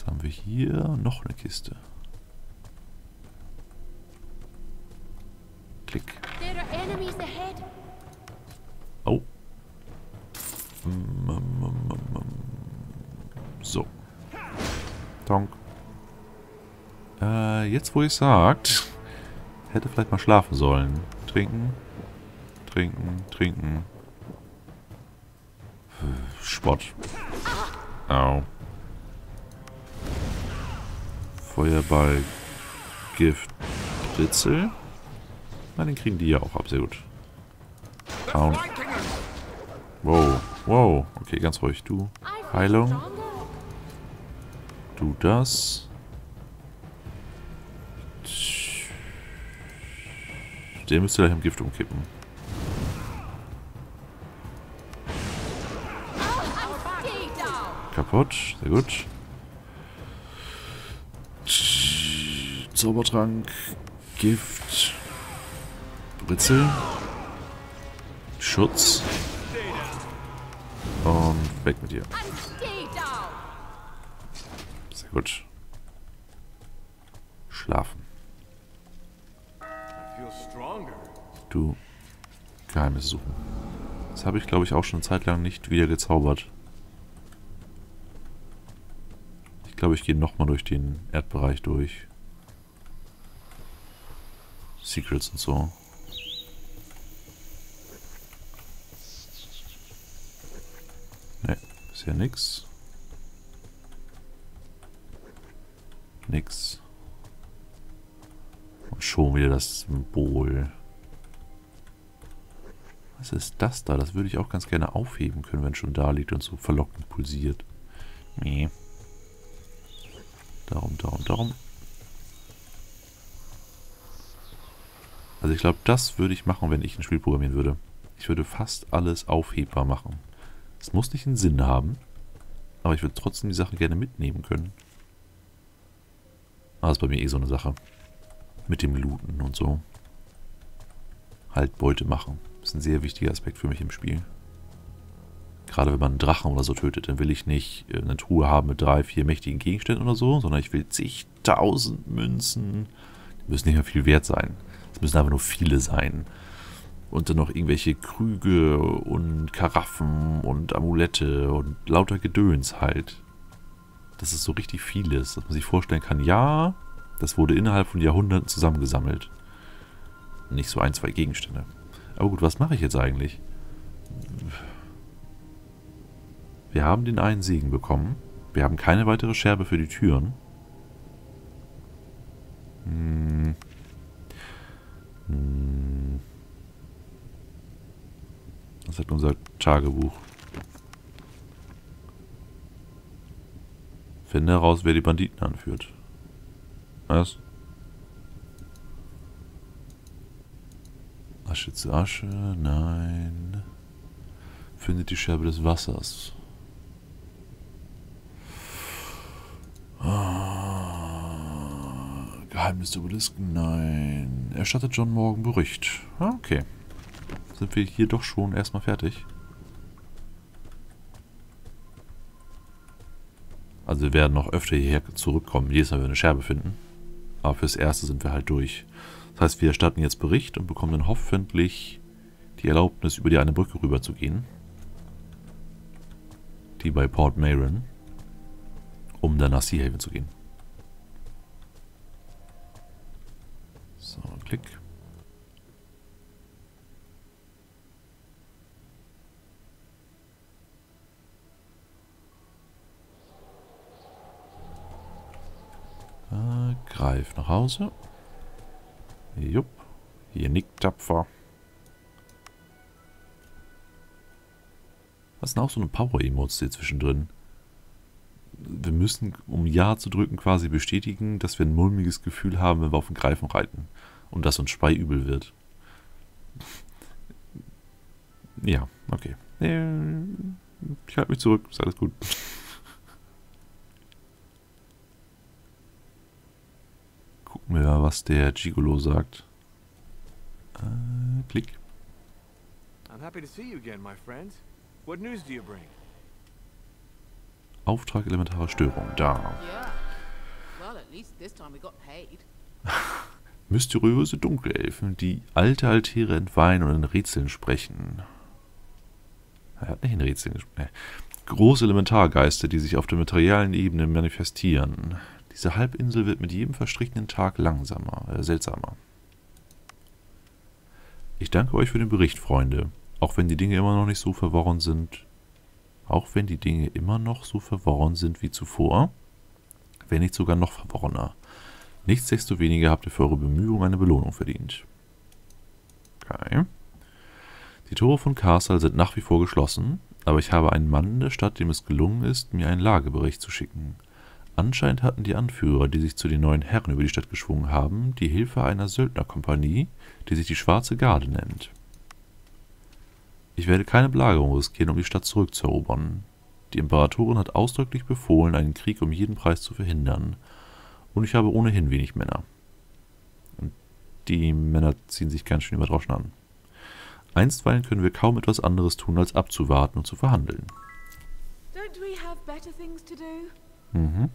Jetzt haben wir hier noch eine Kiste. Klick. Oh. So. Donk. Äh, jetzt wo ich sagt, hätte vielleicht mal schlafen sollen. Trinken. Trinken, trinken. Spott. Au. Feuerball. Gift. Ritzel. Na, den kriegen die ja auch ab. Sehr gut. Down. Wow. Wow. Okay, ganz ruhig. Du. Heilung. Du das. Der müsste gleich im Gift umkippen. Kaputt. Sehr gut. Zaubertrank. Gift. Britzel. Schutz. Und weg mit dir. Sehr gut. Schlafen. Du. Geheimnisse suchen. Das habe ich, glaube ich, auch schon eine Zeit lang nicht wieder gezaubert. Ich glaube, ich gehe nochmal durch den Erdbereich durch. Secrets und so. Ne, bisher nix. Nix. Und schon wieder das Symbol. Was ist das da? Das würde ich auch ganz gerne aufheben können, wenn es schon da liegt und so verlockend pulsiert. Nee. Darum, darum, darum. Also ich glaube, das würde ich machen, wenn ich ein Spiel programmieren würde. Ich würde fast alles aufhebbar machen. Es muss nicht einen Sinn haben, aber ich würde trotzdem die Sachen gerne mitnehmen können. Ah, das ist bei mir eh so eine Sache. Mit dem Looten und so. Halt Beute machen. Das ist ein sehr wichtiger Aspekt für mich im Spiel. Gerade wenn man einen Drachen oder so tötet, dann will ich nicht äh, eine Truhe haben mit drei, vier mächtigen Gegenständen oder so, sondern ich will zigtausend Münzen. Die müssen nicht mehr viel wert sein. Es müssen aber nur viele sein. Und dann noch irgendwelche Krüge und Karaffen und Amulette und lauter Gedöns halt. Dass es so richtig viel ist, dass man sich vorstellen kann, ja, das wurde innerhalb von Jahrhunderten zusammengesammelt. Nicht so ein, zwei Gegenstände. Aber gut, was mache ich jetzt eigentlich? Wir haben den einen Segen bekommen. Wir haben keine weitere Scherbe für die Türen. Hm. Hm. Das hat unser Tagebuch. Finde heraus, wer die Banditen anführt. Was? Asche zu Asche, nein. Findet die Scherbe des Wassers. Geheimnis der Obelisken, nein. Erstattet John Morgan Bericht. Ah, okay. Sind wir hier doch schon erstmal fertig. Also wir werden noch öfter hierher zurückkommen, jedes Mal, wenn wir eine Scherbe finden. Aber fürs Erste sind wir halt durch. Das heißt, wir erstatten jetzt Bericht und bekommen dann hoffentlich die Erlaubnis, über die eine Brücke rüber zu gehen. Die bei Port Mayron. Um dann nach Sea Haven zu gehen. Klick. Äh, greif nach Hause. Jupp. Hier nickt tapfer. Was sind auch so eine Power-Emotes hier zwischendrin? Wir müssen, um Ja zu drücken, quasi bestätigen, dass wir ein mulmiges Gefühl haben, wenn wir auf den Greifen reiten. Und dass uns speiübel wird. Ja, okay. Ich halte mich zurück, ist alles gut. Gucken wir mal, was der Gigolo sagt. Äh, klick. I'm happy to see you again, my friend. What news do you bring? Auftrag elementare Störung. Da. Yeah. least this time we got paid. Mysteriöse Dunkelelfen, die alte Altäre entweihen und in Rätseln sprechen. Er hat nicht in Rätseln gesprochen. Große Elementargeister, die sich auf der materialen Ebene manifestieren. Diese Halbinsel wird mit jedem verstrichenen Tag langsamer, äh, seltsamer. Ich danke euch für den Bericht, Freunde. Auch wenn die Dinge immer noch nicht so verworren sind. Auch wenn die Dinge immer noch so verworren sind wie zuvor. Wenn nicht sogar noch verworrener. Nichtsdestoweniger habt ihr für eure Bemühungen eine Belohnung verdient. Okay. Die Tore von Castle sind nach wie vor geschlossen, aber ich habe einen Mann in der Stadt, dem es gelungen ist, mir einen Lagebericht zu schicken. Anscheinend hatten die Anführer, die sich zu den neuen Herren über die Stadt geschwungen haben, die Hilfe einer Söldnerkompanie, die sich die Schwarze Garde nennt. Ich werde keine Belagerung riskieren, um die Stadt zurückzuerobern. Die Imperatorin hat ausdrücklich befohlen, einen Krieg um jeden Preis zu verhindern. Und ich habe ohnehin wenig Männer. Und die Männer ziehen sich ganz schön überdroschen an. Einstweilen können wir kaum etwas anderes tun, als abzuwarten und zu verhandeln. Don't we have better things to do? Mhm.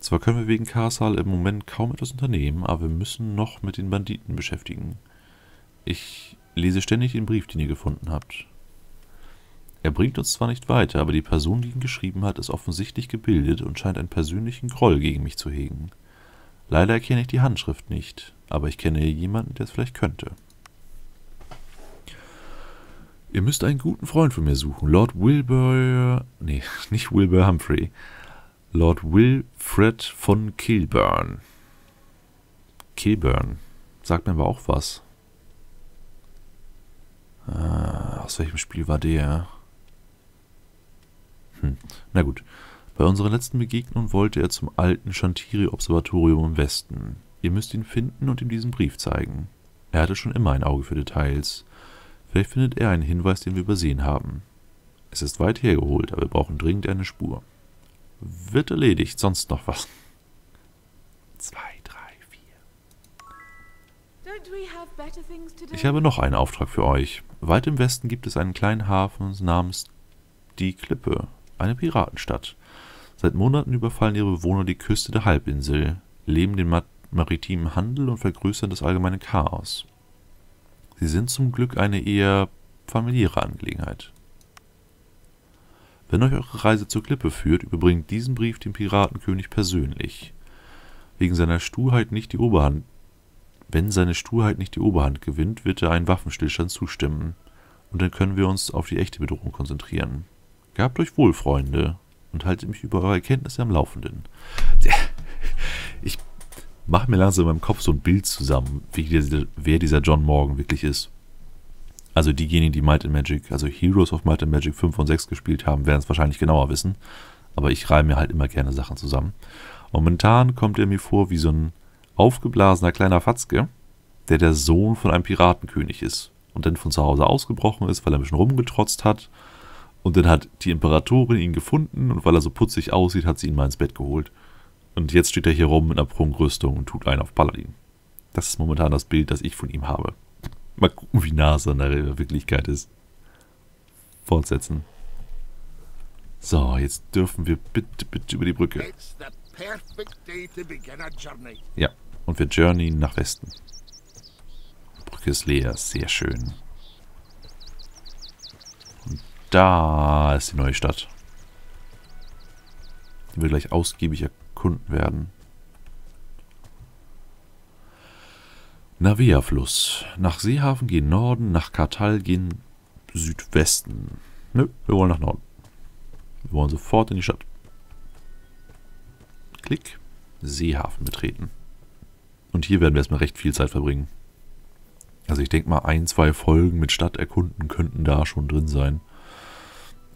Zwar können wir wegen Karsal im Moment kaum etwas unternehmen, aber wir müssen noch mit den Banditen beschäftigen. Ich lese ständig den Brief, den ihr gefunden habt. Er bringt uns zwar nicht weiter, aber die Person, die ihn geschrieben hat, ist offensichtlich gebildet und scheint einen persönlichen Groll gegen mich zu hegen. Leider erkenne ich die Handschrift nicht, aber ich kenne jemanden, der es vielleicht könnte. Ihr müsst einen guten Freund von mir suchen. Lord Wilbur... Nee, nicht Wilbur Humphrey. Lord Wilfred von Kilburn. Kilburn. Sagt mir aber auch was. Ah, aus welchem Spiel war der? Hm, na gut. Bei unserer letzten Begegnung wollte er zum alten Chantiri-Observatorium im Westen. Ihr müsst ihn finden und ihm diesen Brief zeigen. Er hatte schon immer ein Auge für Details. Vielleicht findet er einen Hinweis, den wir übersehen haben. Es ist weit hergeholt, aber wir brauchen dringend eine Spur. Wird erledigt, sonst noch was. Zwei, drei, vier. Ich habe noch einen Auftrag für euch. Weit im Westen gibt es einen kleinen Hafen namens Die Klippe, eine Piratenstadt. Seit Monaten überfallen ihre Bewohner die Küste der Halbinsel, leben den maritimen Handel und vergrößern das allgemeine Chaos. Sie sind zum Glück eine eher familiäre Angelegenheit. Wenn euch eure Reise zur Klippe führt, überbringt diesen Brief dem Piratenkönig persönlich. Wegen seiner Sturheit nicht die Oberhand wenn seine Sturheit nicht die Oberhand gewinnt, wird er einen Waffenstillstand zustimmen. Und dann können wir uns auf die echte Bedrohung konzentrieren. Gehabt euch wohl, Freunde, und haltet mich über eure Erkenntnisse am Laufenden. Ich mache mir langsam in meinem Kopf so ein Bild zusammen, wie dieser, wer dieser John Morgan wirklich ist. Also diejenigen, die Might and Magic, also Heroes of Might and Magic 5 und 6 gespielt haben, werden es wahrscheinlich genauer wissen. Aber ich reihe mir halt immer gerne Sachen zusammen. Momentan kommt er mir vor wie so ein aufgeblasener kleiner Fatzke, der der Sohn von einem Piratenkönig ist und dann von zu Hause ausgebrochen ist, weil er ein bisschen rumgetrotzt hat. Und dann hat die Imperatorin ihn gefunden und weil er so putzig aussieht, hat sie ihn mal ins Bett geholt. Und jetzt steht er hier rum mit einer Prunkrüstung und tut einen auf Paladin. Das ist momentan das Bild, das ich von ihm habe. Mal gucken, wie nah es in der Wirklichkeit ist. Fortsetzen. So, jetzt dürfen wir bitte, bitte über die Brücke. Ja, und wir journeyen nach Westen. Die Brücke ist leer, sehr schön. Da ist die neue Stadt. Die wir gleich ausgiebig erkunden werden. Navia-Fluss. Nach Seehafen gehen Norden, nach Kartal gehen Südwesten. Nö, wir wollen nach Norden. Wir wollen sofort in die Stadt. Klick. Seehafen betreten. Und hier werden wir erstmal recht viel Zeit verbringen. Also ich denke mal, ein, zwei Folgen mit Stadt erkunden könnten da schon drin sein.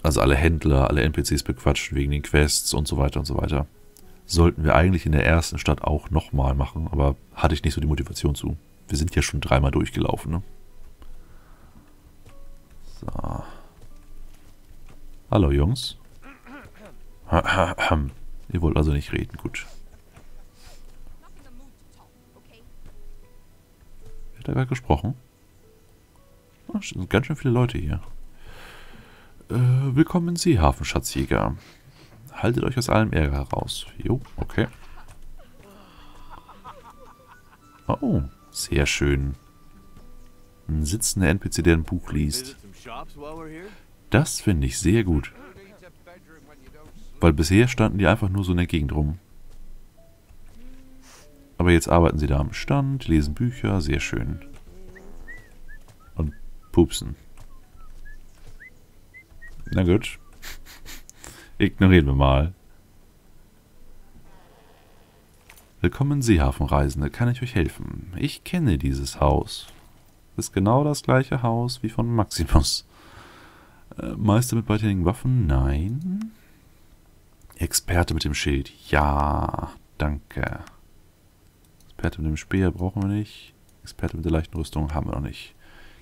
Also alle Händler, alle NPCs bequatschen wegen den Quests und so weiter und so weiter. Sollten wir eigentlich in der ersten Stadt auch nochmal machen, aber hatte ich nicht so die Motivation zu. Wir sind ja schon dreimal durchgelaufen, ne? So. Hallo Jungs. Ihr wollt also nicht reden, gut. Okay? Hat er gerade gesprochen? Ah, es sind ganz schön viele Leute hier. Äh, willkommen in Seehafen, Schatzjäger. Haltet euch aus allem Ärger heraus. Jo, okay. Oh, sehr schön. Ein sitzender NPC, der ein Buch liest. Das finde ich sehr gut. Weil bisher standen die einfach nur so in der Gegend rum. Aber jetzt arbeiten sie da am Stand, lesen Bücher, sehr schön. Und pupsen. Na gut. Ignorieren wir mal. Willkommen Seehafen, Reisende. Kann ich euch helfen? Ich kenne dieses Haus. Ist genau das gleiche Haus wie von Maximus. Äh, Meister mit beidhändigen Waffen? Nein. Experte mit dem Schild? Ja, danke. Experte mit dem Speer brauchen wir nicht. Experte mit der leichten Rüstung haben wir noch nicht.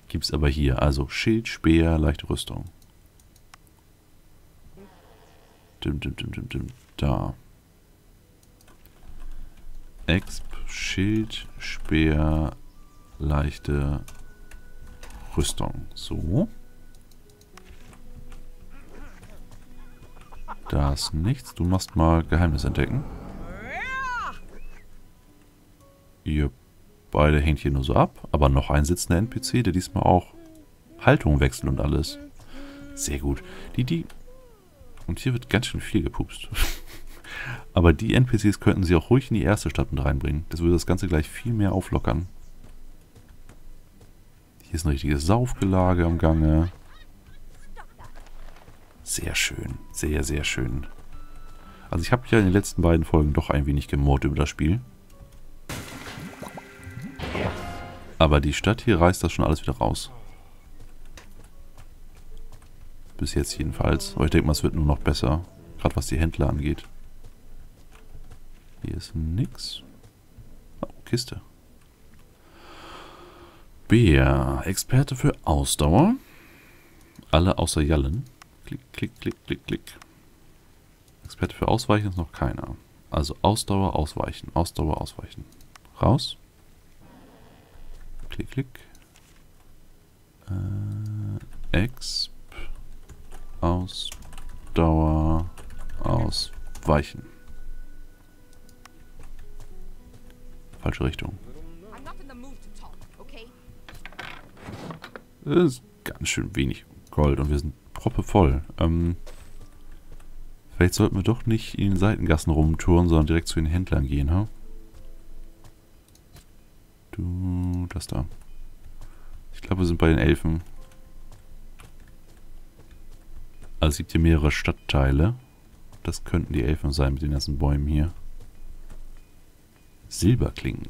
Gibt es aber hier. Also Schild, Speer, leichte Rüstung. Dim, dim, dim, dim, dim. Da. Exp, Schild, Speer, leichte Rüstung. So. Da ist nichts. Du machst mal Geheimnis entdecken. Ihr beide hängt hier nur so ab. Aber noch ein sitzender NPC, der diesmal auch Haltung wechselt und alles. Sehr gut. Die, die... Und hier wird ganz schön viel gepupst. Aber die NPCs könnten sie auch ruhig in die erste Stadt mit reinbringen. Das würde das Ganze gleich viel mehr auflockern. Hier ist ein richtiges Saufgelage am Gange. Sehr schön. Sehr, sehr schön. Also ich habe ja in den letzten beiden Folgen doch ein wenig gemurrt über das Spiel. Aber die Stadt hier reißt das schon alles wieder raus. Bis jetzt jedenfalls. Aber ich denke mal, es wird nur noch besser. Gerade was die Händler angeht. Hier ist nix. Oh, Kiste. Bär. Experte für Ausdauer. Alle außer Jallen. Klick, klick, klick, klick, klick. Experte für Ausweichen ist noch keiner. Also Ausdauer, Ausweichen. Ausdauer, Ausweichen. Raus. Klick, klick. Äh, Exp. Ausdauer, Ausweichen. Falsche Richtung. Das ist ganz schön wenig Gold und wir sind proppevoll. Ähm, vielleicht sollten wir doch nicht in den Seitengassen rumtouren, sondern direkt zu den Händlern gehen, ha? Du, das da. Ich glaube, wir sind bei den Elfen. Also es gibt hier mehrere Stadtteile. Das könnten die Elfen sein mit den ganzen Bäumen hier. Silberklingen.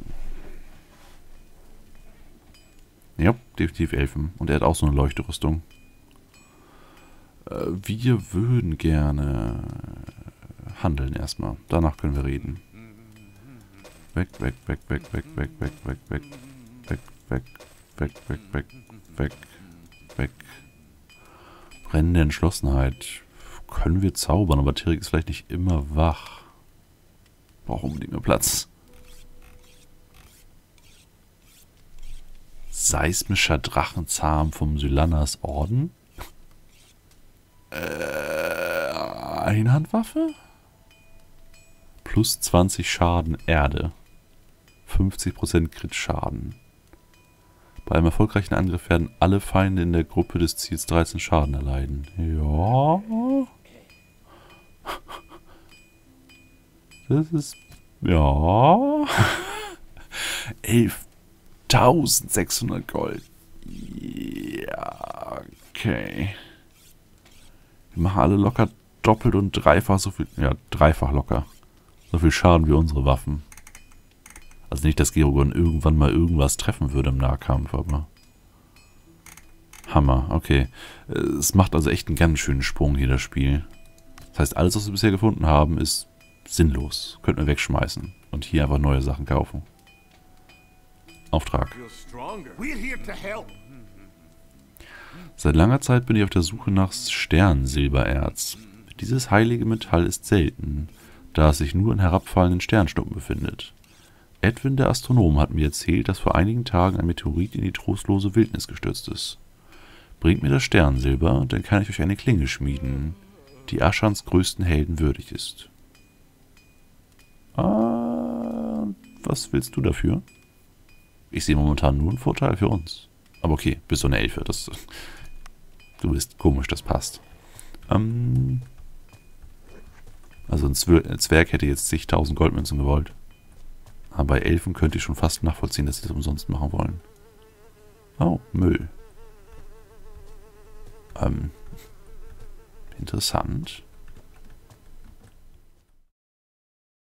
Ja, definitiv Elfen. Und er hat auch so eine Leuchterüstung. Äh, wir würden gerne handeln erstmal. Danach können wir reden. Weg, weg, weg, weg, weg, weg, weg, weg, weg, weg, weg, weg, weg, weg, weg, weg. Brennende Entschlossenheit. Können wir zaubern, aber Tirik ist vielleicht nicht immer wach. Braucht unbedingt mehr Platz. Seismischer Drachenzahn vom Sylannas Orden? Äh, Einhandwaffe? Plus 20 Schaden Erde. 50% Crit-Schaden. Bei einem erfolgreichen Angriff werden alle Feinde in der Gruppe des Ziels 13 Schaden erleiden. Ja. Das ist... Ja. 11.600 Gold. Ja, okay. Wir machen alle locker doppelt und dreifach so viel... Ja, dreifach locker. So viel Schaden wie unsere Waffen. Also nicht, dass Gerogon irgendwann mal irgendwas treffen würde im Nahkampf, aber... Hammer, okay. Es macht also echt einen ganz schönen Sprung hier, das Spiel. Das heißt, alles, was wir bisher gefunden haben, ist sinnlos. Könnten wir wegschmeißen und hier einfach neue Sachen kaufen. Auftrag. Seit langer Zeit bin ich auf der Suche nach Sternsilbererz. Dieses heilige Metall ist selten, da es sich nur in herabfallenden Sternschnuppen befindet. Edwin, der Astronom, hat mir erzählt, dass vor einigen Tagen ein Meteorit in die trostlose Wildnis gestürzt ist. Bringt mir das Sternsilber, dann kann ich euch eine Klinge schmieden, die Aschans größten Helden würdig ist. Ah, was willst du dafür? Ich sehe momentan nur einen Vorteil für uns. Aber okay, bist du eine Elfe. Das, du bist komisch, das passt. Ähm, also ein Zwer- Zwerg hätte jetzt zigtausend Goldmünzen gewollt. Aber bei Elfen könnte ich schon fast nachvollziehen, dass sie es umsonst machen wollen. Oh, Müll. Ähm, interessant.